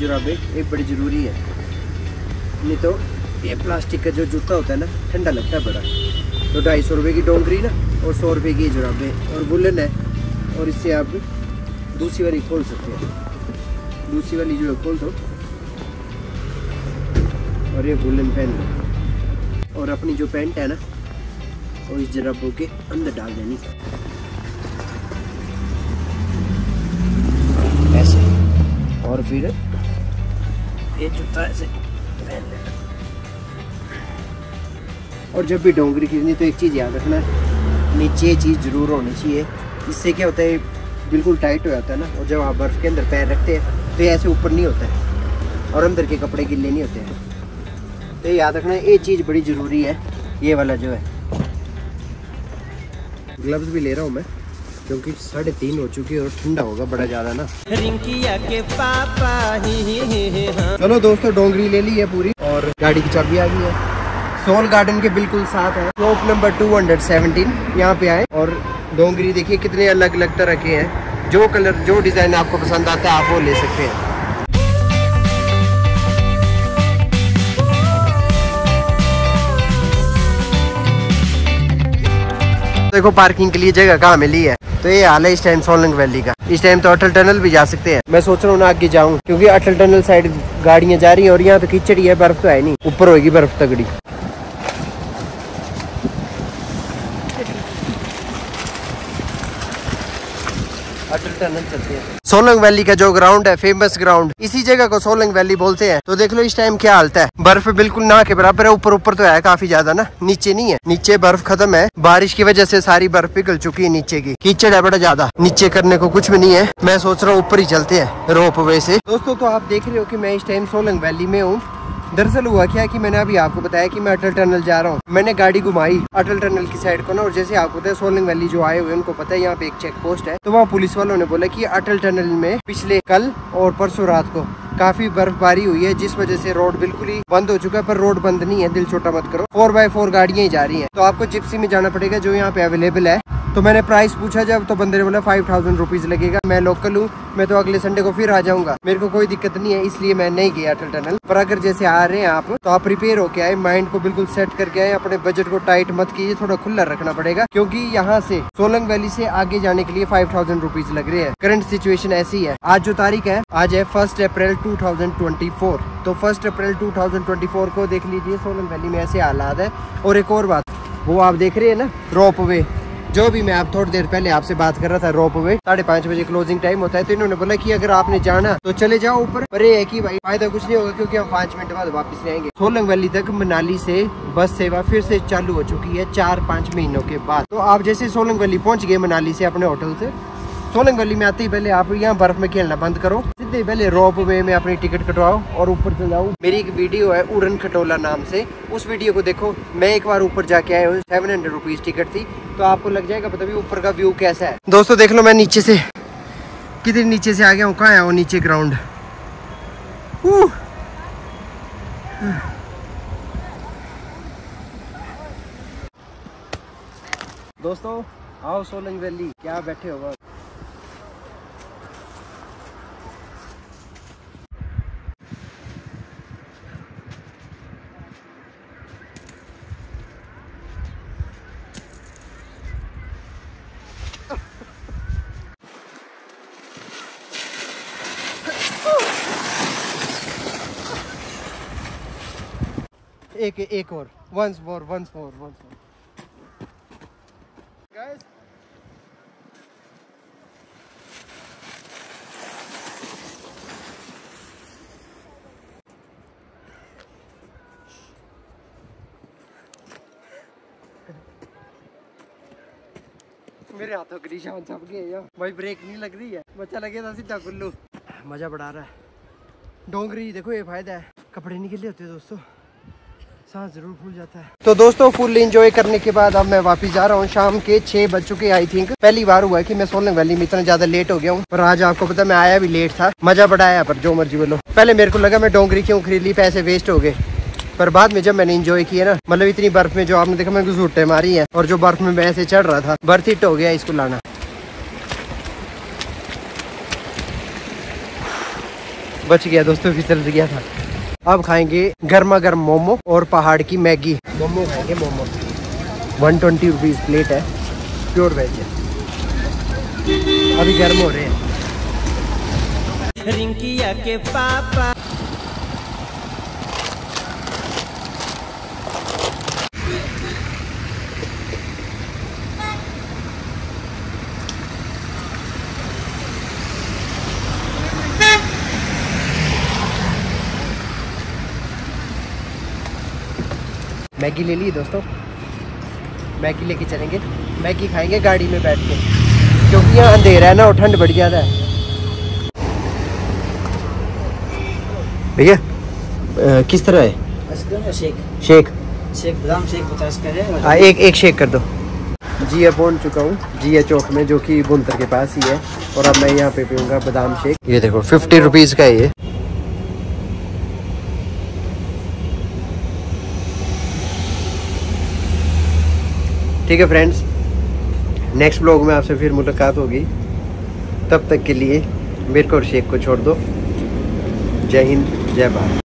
जुराबे ये बड़ी ज़रूरी है। नहीं तो ये प्लास्टिक का जो जूता होता है ना, ठंडा लगता है बड़ा। तो ढाई सौ रुपये की डोंगरी ना, और सौ रुपये की जुराबे और वुलन है, और इससे आप दूसरी वाली खोल सकते हैं। दूसरी वाली जो खोल दो। और ये वुलन पहन लो और अपनी जो पैंट है ना, वो इस जराबों के अंदर डाल देनी। और फिर और जब भी डोंगरी खरीदनी तो एक चीज़ याद रखना, नीचे ये चीज़ ज़रूर होनी चाहिए। इससे क्या होता है, बिल्कुल टाइट हो जाता है ना, और जब आप बर्फ़ के अंदर पैर रखते हैं तो ये ऐसे ऊपर नहीं होता है, और अंदर के कपड़े गिले नहीं होते हैं। तो याद रखना, ये चीज़ बड़ी ज़रूरी है, ये वाला जो है। ग्लव्स भी ले रहा हूँ मैं। क्योंकि साढ़े तीन हो चुकी है और ठंडा होगा बड़ा ज़्यादा ना। रिंकिया के पापा ही ही ही ही चलो दोस्तों डोंगरी ले ली है पूरी और गाड़ी की चाबी आ गई है। सोल गार्डन के बिल्कुल साथ है। शॉप नंबर 217 यहाँ पे आए। और डोंगरी देखिए कितने अलग अलग तरह के हैं। जो कलर जो डिज़ाइन आपको पसंद आता है आप वो ले सकते हैं। देखो पार्किंग के लिए जगह कहाँ मिली है। तो ये हाल है इस टाइम सोलंग वैली का। इस टाइम तो अटल टनल भी जा सकते हैं। मैं सोच रहा हूँ ना आगे जाऊँ, क्योंकि अटल टनल साइड गाड़ियाँ जा रही हैं और यहाँ तो कीचड़ी है, बर्फ़ तो है नहीं। ऊपर होगी बर्फ़ तगड़ी। चलते हैं। सोलंग वैली का जो ग्राउंड है फ़ेमस ग्राउंड इसी जगह को सोलंग वैली बोलते हैं। तो देख लो इस टाइम क्या हालत है। बर्फ़ बिल्कुल ना के बराबर है ऊपर ऊपर तो है काफ़ी ज़्यादा ना नीचे नहीं है। नीचे बर्फ़ खत्म है। बारिश की वजह से सारी बर्फ़ पिघल चुकी है नीचे की। कीचड़ है बड़ा ज़्यादा। नीचे करने को कुछ भी नहीं है। मैं सोच रहा हूँ ऊपर ही चलते हैं रोप वे से। दोस्तों तो आप देख रहे हो की मैं इस टाइम सोलंग वैली में हूँ। दरअसल हुआ क्या कि मैंने अभी आपको बताया कि मैं अटल टनल जा रहा हूँ। मैंने गाड़ी घुमाई अटल टनल की साइड को ना, और जैसे आपको पता है सोलंग वैली जो आए हुए उनको पता है, यहाँ पे एक चेक पोस्ट है। तो वहाँ पुलिस वालों ने बोला कि अटल टनल में पिछले कल और परसों रात को काफ़ी बर्फबारी हुई है, जिस वजह से रोड बिल्कुल ही बंद हो चुका है, पर रोड बंद नहीं है, दिल छोटा मत करो। फोर बाय फोर गाड़ियाँ ही जा रही हैं। तो आपको जिप्सी में जाना पड़ेगा, जो यहाँ पे अवेलेबल है। तो मैंने प्राइस पूछा जब तो बंदे ने बोला फाइव थाउज़ेंड रुपीज़ लगेगा। मैं लोकल हूँ मैं तो अगले संडे को फिर आ जाऊँगा। मेरे को कोई दिक्कत नहीं है, इसलिए मैं नहीं गया अटल टनल पर अगर जैसे आ रहे हैं आप तो आप प्रिपेयर होके आए माइंड को बिल्कुल सेट करके आए, अपने बजट को टाइट मत कीजिए, थोड़ा खुला रखना पड़ेगा, क्योंकि यहाँ से सोलंग वैली से आगे जाने के लिए फाइव थाउज़ेंड रुपीज़ लग रहे हैं। करंट सिचुएशन ऐसी है। आज जो तारीख है, आज है first April two thousand twenty four तो first April two thousand twenty four को देख लीजिए सोलंग वैली में ऐसे हालात है। और एक और बात, वो आप देख रहे हैं ना रोप वे जो भी मैं आप थोड़ी देर पहले आपसे बात कर रहा था रोप वे, साढ़े पाँच बजे क्लोजिंग टाइम होता है तो इन्होंने बोला कि अगर आपने जाना तो चले जाओ ऊपर। पर ये है कि भाई, फ़ायदा कुछ नहीं होगा क्योंकि हम पाँच मिनट बाद वापस नहीं आएँगे। सोलंग वैली तक मनाली से बस सेवा फिर से चालू हो चुकी है चार पाँच महीनों के बाद। तो आप जैसे सोलंग वैली पहुँच गए मनाली से अपने होटल से, सोलंग वैली में आते ही पहले आप यहाँ बर्फ़ में खेलना बंद करो। सीधे पहले रोप वे में अपनी टिकट कटवाओ और ऊपर चले जाओ। मेरी एक वीडियो है उड़न खटोला नाम से। उस वीडियो को देखो। मैं एक बार ऊपर जाके आया हूँ। सेवन हंड्रेड रुपीज़ टिकट थी। तो आपको लग जाएगा, पता भी ऊपर का व्यू कैसा है। दोस्तों, देख लो मैं नीचे से। कितने नीचे से आ गया हूँ? कहाँ आया हूँ नीचे ग्राउंड दोस्तों, आओ सोलंग वैली। क्या बैठे हो एक एक और. Once more once more once more guys मेरे हाथों की निशान छप गए यार भाई ब्रेक नहीं लग रही है. बच्चा लगे था सीधा गुल्लू. मज़ा बढ़ा रहा है। डोंगरी देखो ये फ़ायदा है। कपड़े निकले होते दोस्तों. सांस ज़रूर फूल जाता है। तो दोस्तों फुल एंजॉय करने के बाद अब मैं वापस जा रहा हूँ। शाम के छह बज चुके आई थिंक पहली बार हुआ है कि मैं सोलंग वैली में इतना ज़्यादा लेट हो गया हूँ। पर आज आपको पता मैं आया भी लेट था। मज़ा बढ़ाया पर जो मर्ज़ी बोलो। पहले मेरे को लगा मैं डोंगरी क्यों खरीद ली, पैसे वेस्ट हो गए। पर बाद में जब मैंने इंजॉय किया ना मतलब इतनी बर्फ़ में जो आपने देखा मैंने झूठे मारी है। और जो बर्फ़ में मैं ऐसे चढ़ रहा था बर्थ हिट हो गया इसको लाना। बच गया दोस्तों, फिसल गया था। अब खाएँगे गर्मा गर्म मोमो और पहाड़ की मैगी। मोमो खाएँगे momo. One twenty rupees plate है प्योर वेज है। अभी गर्म हो रहे हैं। रिंकिया के पापा। मैगी ले ली दोस्तों। मैगी लेके चलेंगे। मैगी खाएँगे गाड़ी में बैठ के। क्योंकि यहाँ अंधेरा है ना और ठंड बढ़ ज़्यादा है। भैया किस तरह है? शेक शेक शेक बादाम शेक पचास का है एक एक शेक कर दो। जी अब पहुँच चुका हूँ जिया चौक में जो कि बुनतर के पास ही है। और अब मैं यहाँ पे पीऊँगा बादाम शेक ये देखो फिफ्टी रुपीज़ का है ये। ठीक है फ्रेंड्स नेक्स्ट ब्लॉग में आपसे फिर मुलाकात होगी. तब तक के लिए मेरे को और शेख को छोड़ दो. जय हिंद, जय भारत.